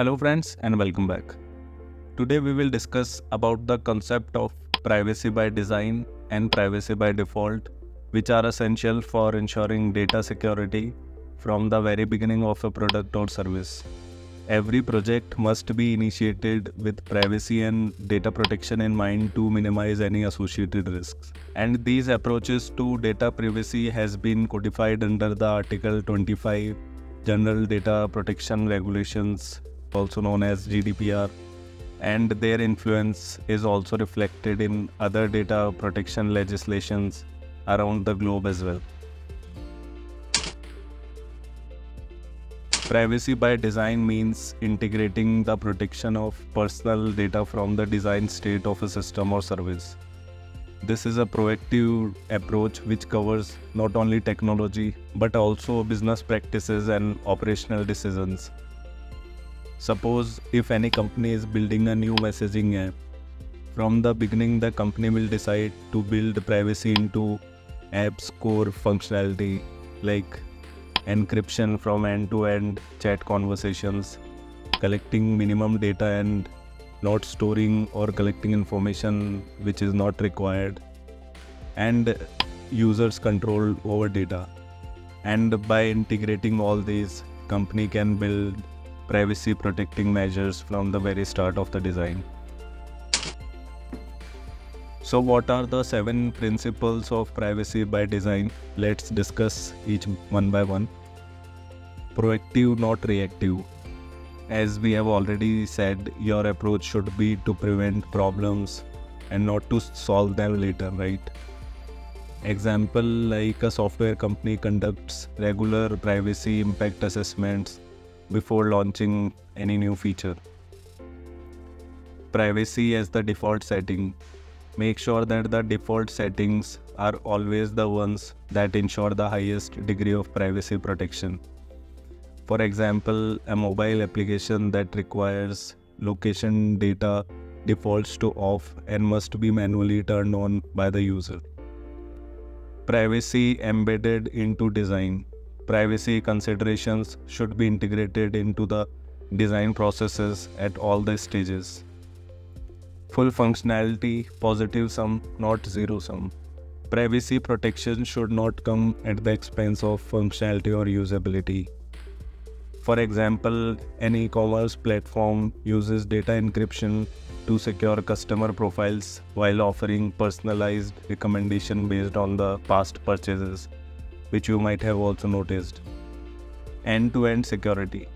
Hello friends and welcome back. Today we will discuss about the concept of privacy by design and privacy by default which are essential for ensuring data security from the very beginning of a product or service. Every project must be initiated with privacy and data protection in mind to minimize any associated risks. And these approaches to data privacy has been codified under the Article 25 General Data Protection Regulations also known as GDPR and their influence is also reflected in other data protection legislations around the globe as well. Privacy by design means integrating the protection of personal data from the design state of a system or service. This is a proactive approach which covers not only technology but also business practices and operational decisions. Suppose if any company is building a new messaging app, from the beginning the company will decide to build privacy into app's core functionality like encryption from end-to-end chat conversations, collecting minimum data and not storing or collecting information which is not required, and users control over data. And by integrating all these, company can build privacy protecting measures from the very start of the design. So what are the seven principles of privacy by design? Let's discuss each one by one. Proactive, not reactive. As we have already said, your approach should be to prevent problems and not to solve them later, right? Example like a software company conducts regular privacy impact assessments before launching any new feature. Privacy as the default setting make sure that the default settings are always the ones that ensure the highest degree of privacy protection. For example, a mobile application that requires location data defaults to off and must be manually turned on by the user. Privacy embedded into design. Privacy considerations should be integrated into the design processes at all the stages full functionality, positive sum, not zero sum. Privacy protection should not come at the expense of functionality or usability. For example, an e-commerce platform uses data encryption to secure customer profiles while offering personalized recommendation based on the past purchases, which you might have also noticed. End-to-end security.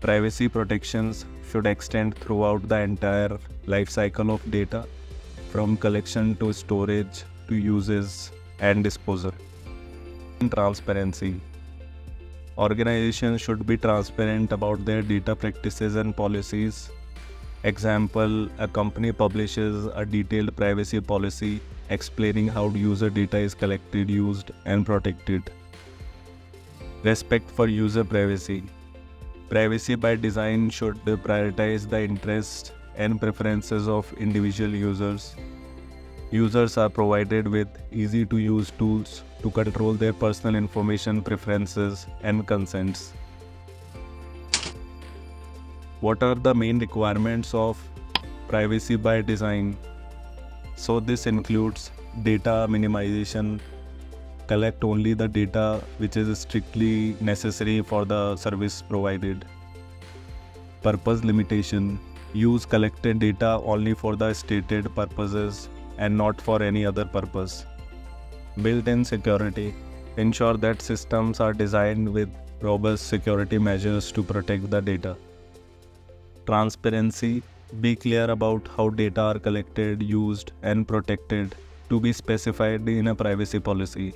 Privacy protections should extend throughout the entire life cycle of data from collection to storage to uses and disposal. Transparency Organizations should be transparent about their data practices and policies. Example, a company publishes a detailed privacy policy explaining how user data is collected, used, and protected. Respect for user privacy. Privacy by design should prioritize the interests and preferences of individual users. Users are provided with easy to use tools to control their personal information preferences and consents. What are the main requirements of privacy by design? So this includes data minimization, collect only the data which is strictly necessary for the service provided. Purpose limitation use collected data only for the stated purposes and not for any other purpose. Built-in security ensure that systems are designed with robust security measures to protect the data. Transparency be clear about how data are collected, used, and protected to be specified in a privacy policy.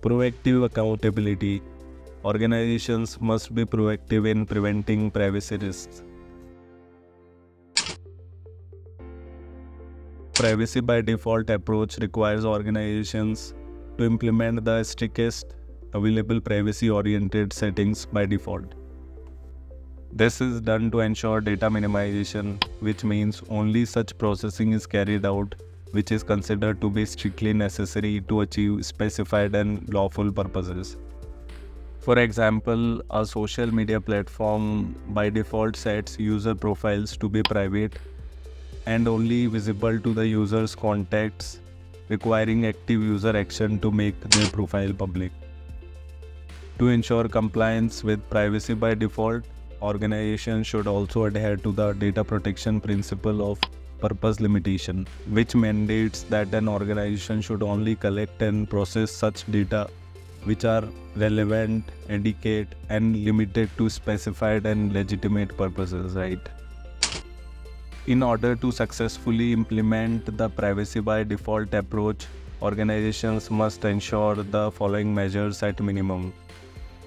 Proactive accountability. Organizations must be proactive in preventing privacy risks. Privacy by default approach requires organizations to implement the strictest available privacy oriented settings by default. This is done to ensure data minimization, which means only such processing is carried out which is considered to be strictly necessary to achieve specified and lawful purposes. For example, a social media platform by default sets user profiles to be private and only visible to the user's contacts, requiring active user action to make their profile public. To ensure compliance with privacy by default, organizations should also adhere to the data protection principle of purpose limitation, which mandates that an organization should only collect and process such data which are relevant, adequate, and limited to specified and legitimate purposes, right? In order to successfully implement the privacy by default approach, organizations must ensure the following measures at minimum.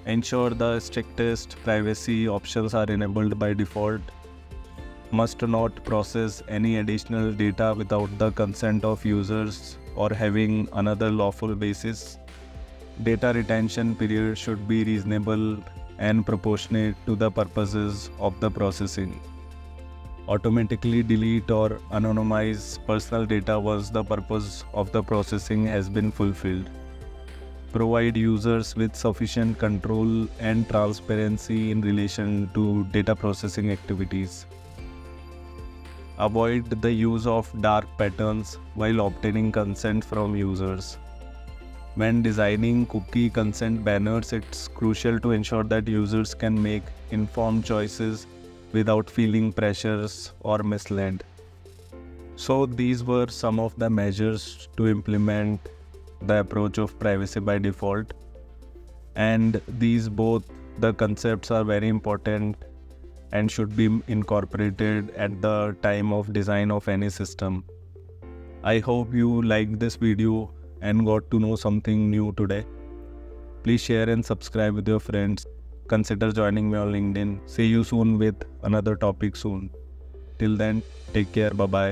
Ensure the strictest privacy options are enabled by default. Must not process any additional data without the consent of users or having another lawful basis. Data retention period should be reasonable and proportionate to the purposes of the processing automatically delete or anonymize personal data once the purpose of the processing has been fulfilled. Provide users with sufficient control and transparency in relation to data processing activities. Avoid the use of dark patterns while obtaining consent from users. When designing cookie consent banners, it's crucial to ensure that users can make informed choices without feeling pressures or misled. So, these were some of the measures to implement the approach of privacy by default. And these both the concepts are very important and should be incorporated at the time of design of any system. I hope you liked this video and got to know something new today. Please share and subscribe with your friends consider joining me on LinkedIn. See you soon with another topic soon. Till then, take care. Bye bye.